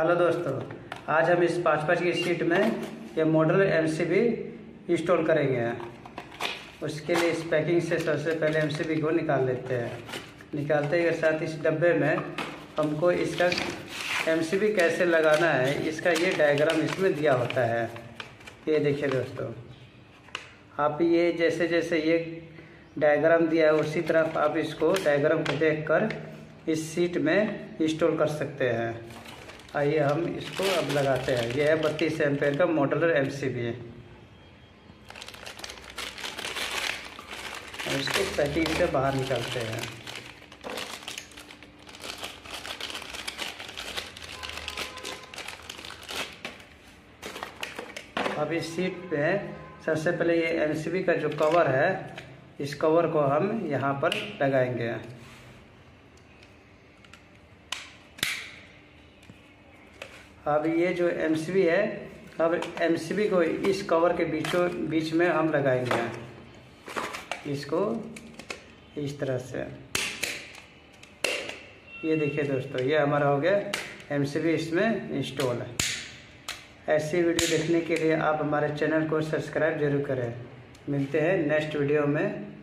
Hello दोस्तों, आज हम इस पाँच पाँच की सीट में ये मॉडल एमसीबी इंस्टॉल करेंगे। उसके लिए इस पैकिंग से सबसे पहले एमसीबी को निकाल लेते हैं। निकालते के साथ इस डब्बे में हमको इसका एमसीबी कैसे लगाना है, इसका ये डायग्राम इसमें दिया होता है। ये देखिए दोस्तों, आप ये जैसे जैसे ये डायग्राम दिया है, उसी तरफ़ आप इसको डायग्राम को देखकर इस सीट में इंस्टॉल कर सकते हैं। आइए हम इसको अब लगाते हैं। यह है बत्तीस एम्पेयर का मॉडलर एम सी बी इसको पैकिंग से बाहर निकालते हैं। अब इस सीट पे सबसे पहले ये एमसीबी का जो कवर है, इस कवर को हम यहाँ पर लगाएँगे। अब ये जो एमसीबी है, अब एमसीबी को इस कवर के बीचों, बीच में हम लगाएँगे। इसको इस तरह से। ये देखिए दोस्तों, ये हमारा हो गया एमसीबी इसमें इंस्टॉल है। ऐसी वीडियो देखने के लिए आप हमारे चैनल को सब्सक्राइब ज़रूर करें। मिलते हैं नेक्स्ट वीडियो में।